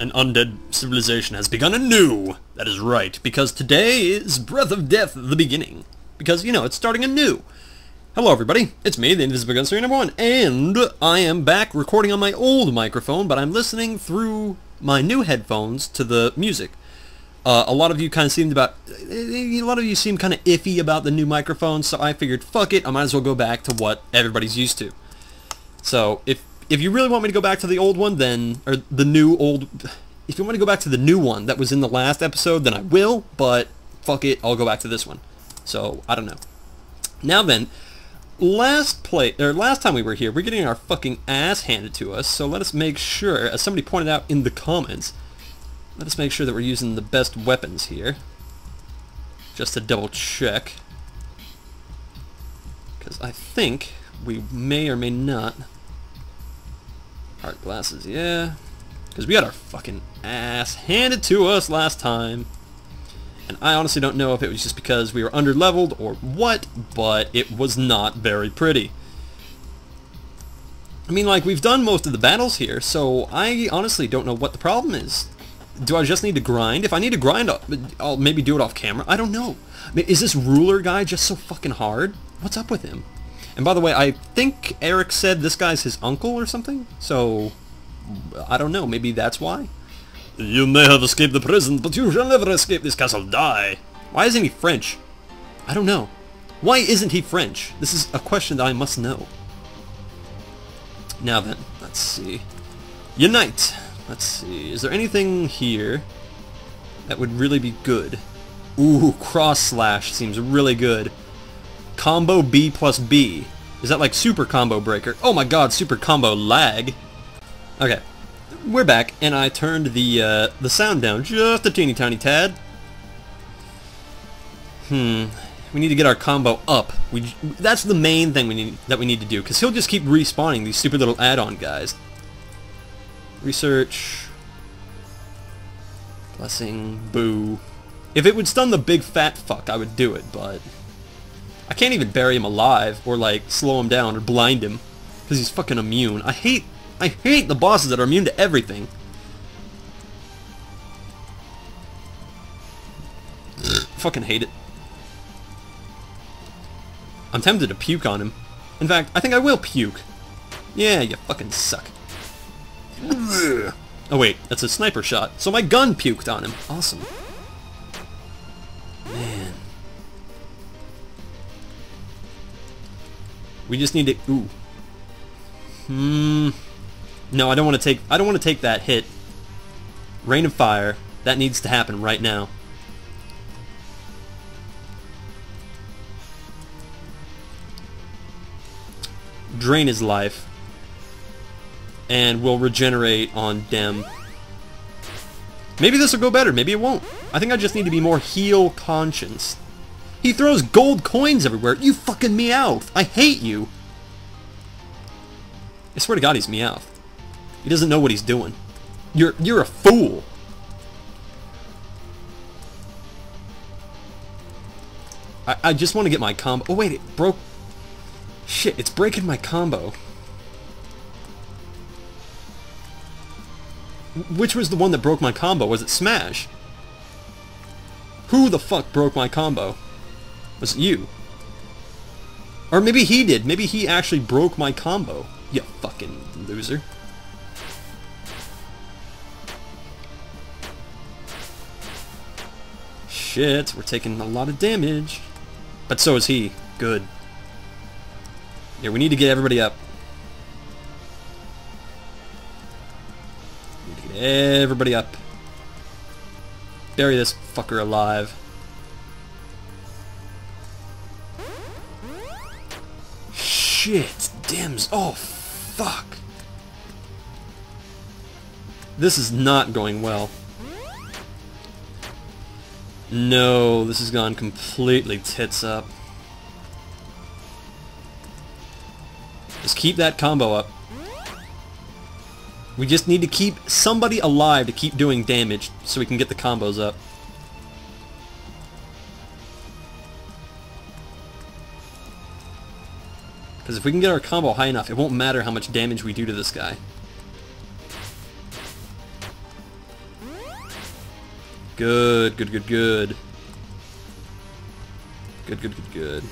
an undead civilization has begun anew. That is right, because today is Breath of Death, the beginning. Because, you know, it's starting anew. Hello everybody, it's me, the Invisible Gunslinger number one, and I am back recording on my old microphone, but I'm listening through my new headphones to the music. Uh, a lot of you kind of seemed about, a lot of you seem kind of iffy about the new microphone, so I figured, fuck it, I might as well go back to what everybody's used to. So, if if you really want me to go back to the old one, then, or the new old, if you want to go back to the new one that was in the last episode, then I will, but fuck it, I'll go back to this one. So, I don't know. Now then, last play, or last time we were here, we're getting our fucking ass handed to us, so let us make sure, as somebody pointed out in the comments, let us make sure that we're using the best weapons here. Just to double check. Because I think we may or may not Heart glasses, yeah. Because we got our fucking ass handed to us last time. And I honestly don't know if it was just because we were under-leveled or what, but it was not very pretty. I mean, like, we've done most of the battles here, so I honestly don't know what the problem is. Do I just need to grind? If I need to grind, I'll maybe do it off camera. I don't know. Is this ruler guy just so fucking hard? What's up with him? And by the way, I think Erik said this guy's his uncle or something, so I don't know, maybe that's why? You may have escaped the prison, but you shall never escape this castle die. Why isn't he French? I don't know. Why isn't he French? This is a question that I must know. Now then, let's see. Unite! Let's see, is there anything here that would really be good? Ooh, cross slash seems really good. Combo B plus B. Is that like super combo breaker? Oh my god, super combo lag. Okay, we're back, and I turned the uh, the sound down just a teeny tiny tad. Hmm, we need to get our combo up. We that's the main thing we need that we need to do, because he'll just keep respawning these stupid little add-on guys. Research. Blessing. Boo. If it would stun the big fat fuck, I would do it, but... I can't even bury him alive, or like slow him down, or blind him, because he's fucking immune. I hate, I hate the bosses that are immune to everything. fucking hate it. I'm tempted to puke on him. In fact, I think I will puke. Yeah, you fucking suck. oh wait, that's a sniper shot. So my gun puked on him. Awesome. We just need to... Ooh. Hmm... No, I don't want to take... I don't want to take that hit. Rain of Fire. That needs to happen right now. Drain his life. And we'll regenerate on Dem. Maybe this will go better. Maybe it won't. I think I just need to be more heal conscious. He throws gold coins everywhere. You fucking Meowth. I hate you. I swear to God he's Meowth. He doesn't know what he's doing. You're you're a fool. I, I just want to get my combo. Oh wait, it broke. Shit, it's breaking my combo. Which was the one that broke my combo? Was it Smash? Who the fuck broke my combo? Was it you? Or maybe he did. Maybe he actually broke my combo. You fucking loser. Shit, we're taking a lot of damage. But so is he. Good. Yeah, we need to get everybody up. We need to get everybody up. Bury this fucker alive. Shit, Dims. Oh, fuck. This is not going well. No, this has gone completely tits up. Just keep that combo up. We just need to keep somebody alive to keep doing damage so we can get the combos up. Because if we can get our combo high enough, it won't matter how much damage we do to this guy. Good, good, good, good. Good, good, good, good.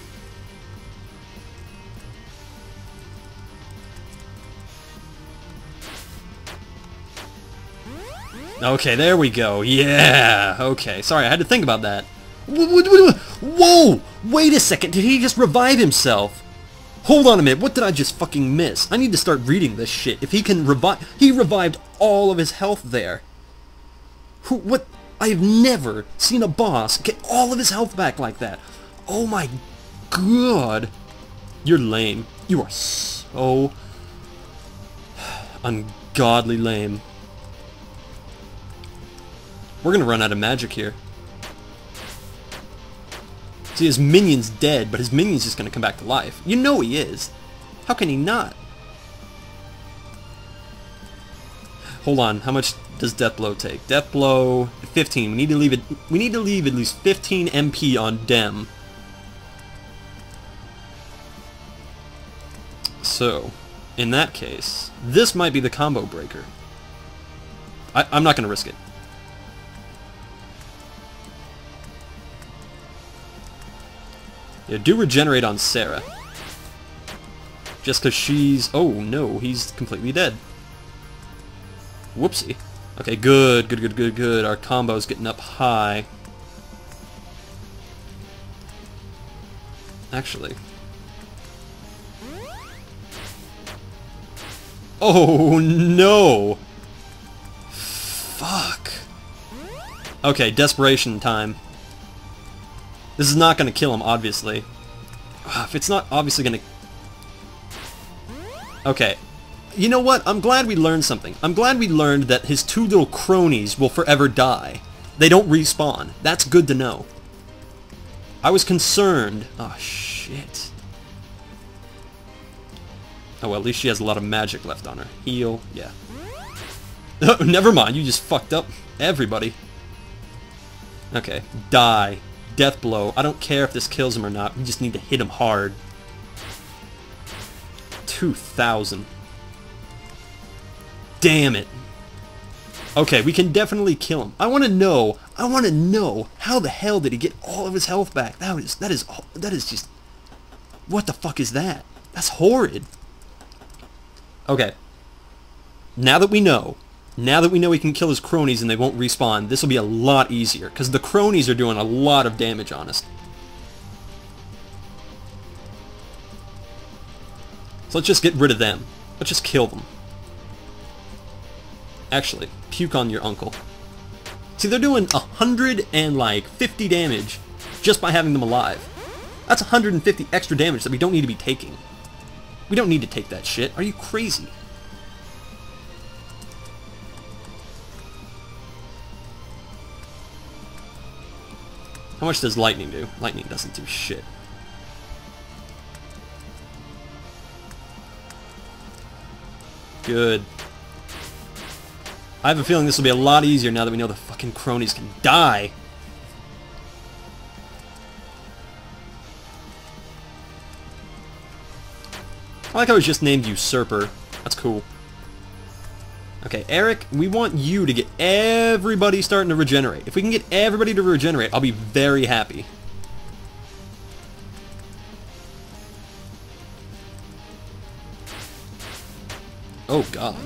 Okay, there we go. Yeah. Okay. Sorry, I had to think about that. Whoa! Wait a second. Did he just revive himself? Hold on a minute. What did I just fucking miss? I need to start reading this shit. If he can revive... He revived all of his health there. Who... What... I've never seen a boss get all of his health back like that. Oh my god. You're lame. You are so... ungodly lame. We're gonna run out of magic here. See, his minion's dead, but his minion's just gonna come back to life. You know he is. How can he not? Hold on, how much does Death Blow take? Death Blow, 15. We need to leave it. We need to leave at least 15 MP on Dem. So, in that case, this might be the combo breaker. I, I'm not gonna risk it. Yeah, do regenerate on Sara. Just because she's... Oh, no, he's completely dead. Whoopsie. Okay, good, good, good, good, good. Our combo's getting up high. Actually. Oh, no! Fuck. Okay, desperation time. This is not going to kill him, obviously. Ah, if it's not obviously going to... Okay. You know what? I'm glad we learned something. I'm glad we learned that his two little cronies will forever die. They don't respawn. That's good to know. I was concerned. Oh, shit. Oh, well, at least she has a lot of magic left on her. Heal. Yeah. Never mind. You just fucked up everybody. Okay. Die death blow. I don't care if this kills him or not. We just need to hit him hard. 2,000. Damn it. Okay, we can definitely kill him. I want to know, I want to know, how the hell did he get all of his health back? That is, that is, that is just, what the fuck is that? That's horrid. Okay. Now that we know, now that we know we can kill his cronies and they won't respawn, this will be a lot easier, because the cronies are doing a lot of damage on us. So let's just get rid of them. Let's just kill them. Actually, puke on your uncle. See, they're doing a hundred and like 50 damage just by having them alive. That's 150 extra damage that we don't need to be taking. We don't need to take that shit. Are you crazy? How much does lightning do? Lightning doesn't do shit. Good. I have a feeling this will be a lot easier now that we know the fucking cronies can die. I like how was just named Usurper. That's cool. Okay, Erik, we want you to get everybody starting to regenerate. If we can get everybody to regenerate, I'll be very happy. Oh god.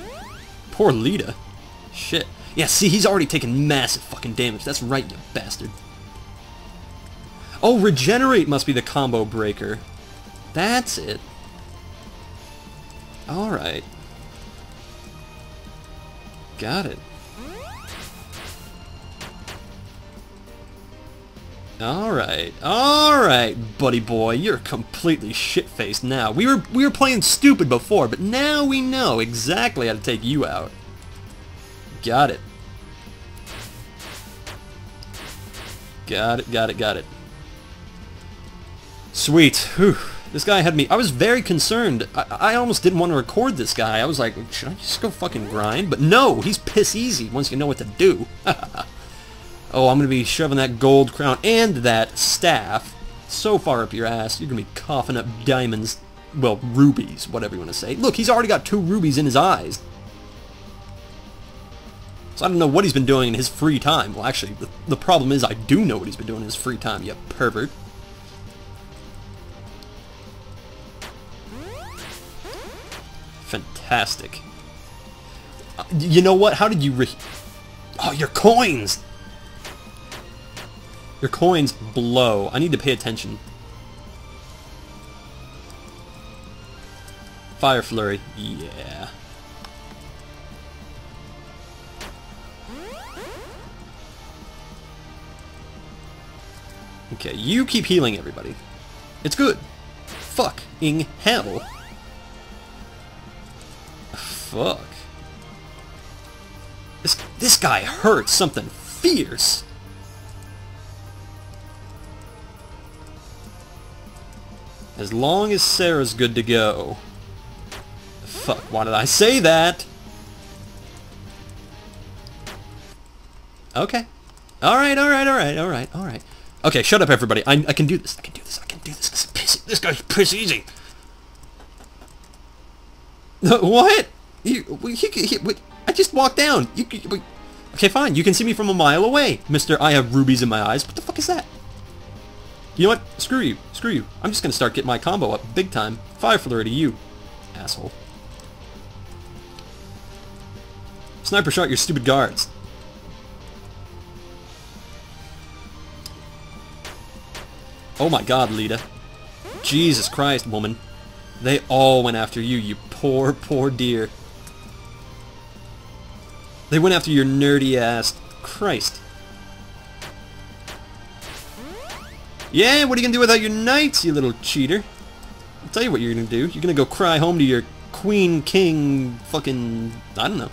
Poor Lita. Shit. Yeah, see, he's already taken massive fucking damage. That's right, you bastard. Oh, Regenerate must be the combo breaker. That's it. Alright. Got it. Alright, alright, buddy boy, you're completely shit-faced now. We were we were playing stupid before, but now we know exactly how to take you out. Got it. Got it, got it, got it. Sweet. Whew. This guy had me... I was very concerned. I, I almost didn't want to record this guy. I was like, should I just go fucking grind? But no, he's piss easy once you know what to do. oh, I'm going to be shoving that gold crown and that staff so far up your ass, you're going to be coughing up diamonds. Well, rubies, whatever you want to say. Look, he's already got two rubies in his eyes. So I don't know what he's been doing in his free time. Well, actually, the, the problem is I do know what he's been doing in his free time, you pervert. Fantastic. You know what? How did you re... Oh, your coins! Your coins blow. I need to pay attention. Fire Flurry. Yeah. Okay, you keep healing everybody. It's good. Fucking hell. Fuck. This, this guy hurts something fierce. As long as Sara's good to go. Fuck, why did I say that? Okay. Alright, alright, alright, alright, alright. Okay, shut up everybody. I, I can do this. I can do this. I can do this. This, this guy's piss easy. what? You, he, he, I just walked down. You, okay, fine. You can see me from a mile away, Mister. I have rubies in my eyes. What the fuck is that? You know what? Screw you. Screw you. I'm just gonna start getting my combo up big time. Fire flurry to you, asshole. Sniper shot your stupid guards. Oh my god, Lita. Jesus Christ, woman. They all went after you, you poor, poor dear. They went after your nerdy ass. Christ. Yeah, what are you gonna do without your knights, you little cheater? I'll tell you what you're gonna do. You're gonna go cry home to your queen, king, fucking... I don't know.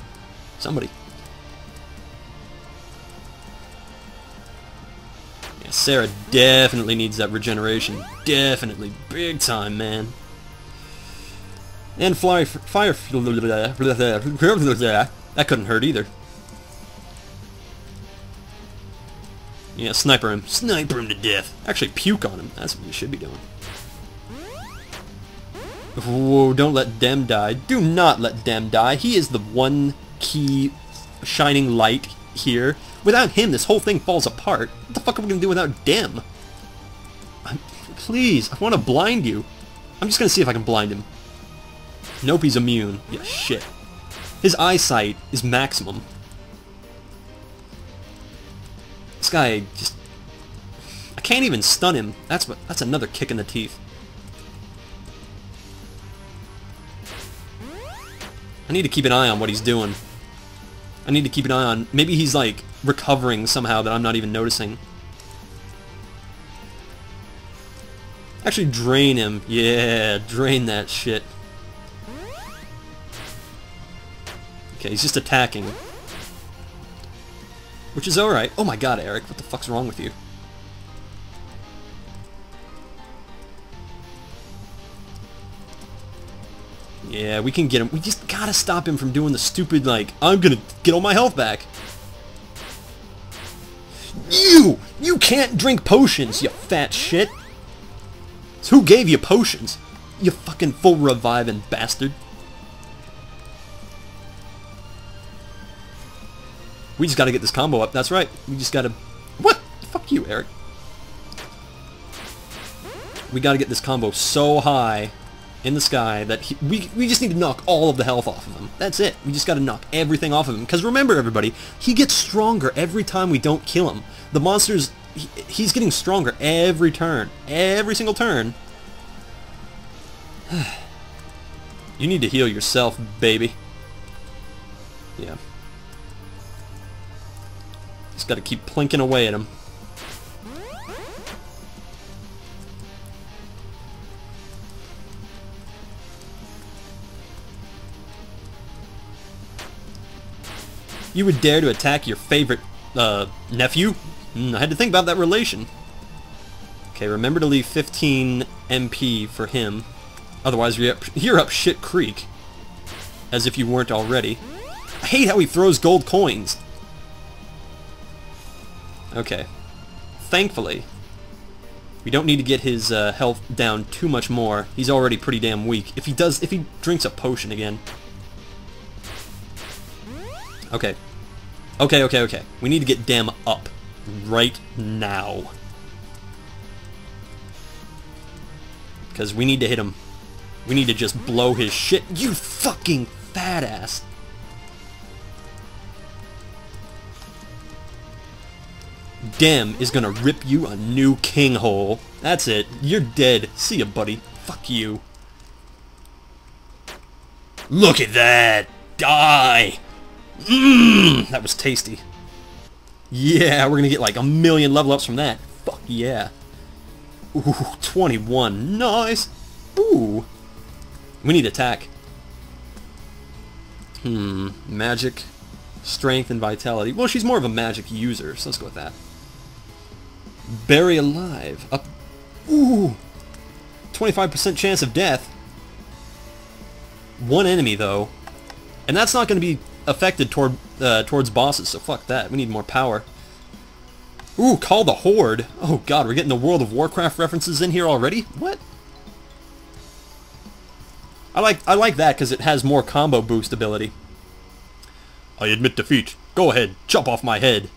Somebody. Yeah, Sara definitely needs that regeneration. Definitely. Big time, man. And fly, fire... That couldn't hurt either. Yeah, sniper him. Sniper him to death. Actually, puke on him. That's what you should be doing. Whoa, don't let Dem die. Do not let Dem die. He is the one key shining light here. Without him, this whole thing falls apart. What the fuck are we going to do without Dem? I'm, please, I want to blind you. I'm just going to see if I can blind him. Nope, he's immune. Yeah, shit. His eyesight is maximum. This guy just... I can't even stun him. That's what. That's another kick in the teeth. I need to keep an eye on what he's doing. I need to keep an eye on... Maybe he's, like, recovering somehow that I'm not even noticing. Actually, drain him. Yeah, drain that shit. Okay, he's just attacking. Which is alright. Oh my god, Erik, what the fuck's wrong with you? Yeah, we can get him. We just gotta stop him from doing the stupid, like, I'm gonna get all my health back. You! You can't drink potions, you fat shit! So who gave you potions? You fucking full reviving bastard. We just gotta get this combo up. That's right. We just gotta... What? Fuck you, Erik. We gotta get this combo so high in the sky that he, we, we just need to knock all of the health off of him. That's it. We just gotta knock everything off of him. Because remember, everybody, he gets stronger every time we don't kill him. The monster's... He, he's getting stronger every turn. Every single turn. you need to heal yourself, baby. Yeah. Just gotta keep plinking away at him. You would dare to attack your favorite, uh, nephew? Mm, I had to think about that relation. Okay, remember to leave 15 MP for him. Otherwise, you're up, you're up shit creek. As if you weren't already. I hate how he throws gold coins. Okay. Thankfully, we don't need to get his uh, health down too much more. He's already pretty damn weak. If he does, if he drinks a potion again. Okay. Okay, okay, okay. We need to get Dem up. Right now. Because we need to hit him. We need to just blow his shit. You fucking fat ass. Dem is gonna rip you a new king hole. That's it. You're dead. See ya, buddy. Fuck you. Look at that! Die! Mmm! That was tasty. Yeah, we're gonna get like a million level ups from that. Fuck yeah. Ooh, 21. Nice! Ooh. We need attack. Hmm. Magic, strength, and vitality. Well, she's more of a magic user, so let's go with that. Bury alive. Up. Ooh! 25% chance of death. One enemy, though. And that's not going to be affected toward uh, towards bosses, so fuck that. We need more power. Ooh, call the Horde. Oh god, we're getting the World of Warcraft references in here already? What? I like I like that because it has more combo boost ability. I admit defeat. Go ahead, chop off my head.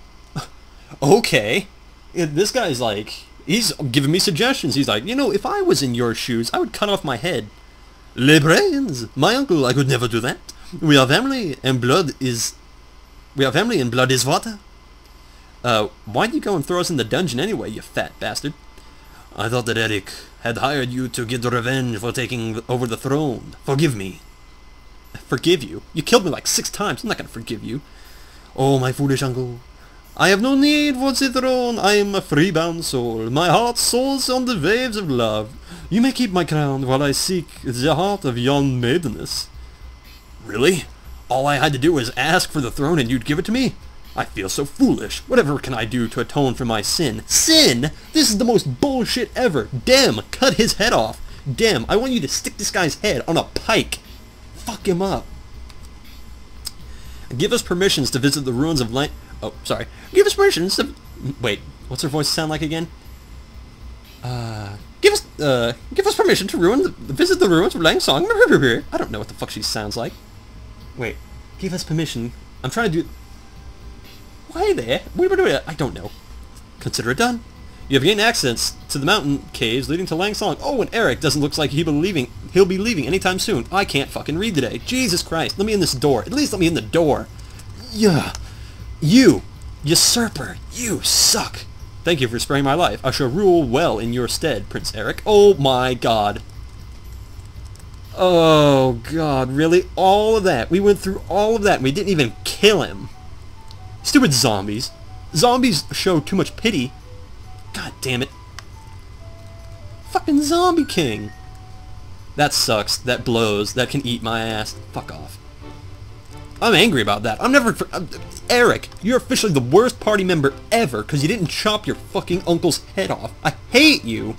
okay. This guy's like, he's giving me suggestions. He's like, you know, if I was in your shoes, I would cut off my head. Le brains! My uncle, I could never do that. We are family, and blood is... We are family, and blood is water. Uh, why'd you go and throw us in the dungeon anyway, you fat bastard? I thought that Erik had hired you to get revenge for taking over the throne. Forgive me. Forgive you? You killed me like six times. I'm not gonna forgive you. Oh, my foolish uncle. I have no need for the throne. I am a freebound soul. My heart soars on the waves of love. You may keep my crown while I seek the heart of yon maideness. Really? All I had to do was ask for the throne and you'd give it to me? I feel so foolish. Whatever can I do to atone for my sin? Sin? This is the most bullshit ever. Dem, cut his head off. Dem, I want you to stick this guy's head on a pike. Fuck him up. Give us permissions to visit the ruins of Lang... Oh, sorry. Give us permissions to... Wait, what's her voice sound like again? Uh... Give us, uh, give us permission to ruin the, visit the ruins of Lang Song. I don't know what the fuck she sounds like. Wait, give us permission. I'm trying to do... Why there? We were doing it. I don't know. Consider it done. You have gained access to the mountain caves leading to Lang Song. Oh, and Erik doesn't look like he'll be leaving. He'll be leaving anytime soon. I can't fucking read today. Jesus Christ! Let me in this door. At least let me in the door. Yeah. You, usurper. You suck. Thank you for sparing my life. I shall rule well in your stead, Prince Erik. Oh my god. Oh god, really? All of that. We went through all of that and we didn't even kill him. Stupid zombies. Zombies show too much pity. God damn it. Fucking Zombie King. That sucks. That blows. That can eat my ass. Fuck off. I'm angry about that. I'm never... I'm, Erik, you're officially the worst party member ever because you didn't chop your fucking uncle's head off. I hate you.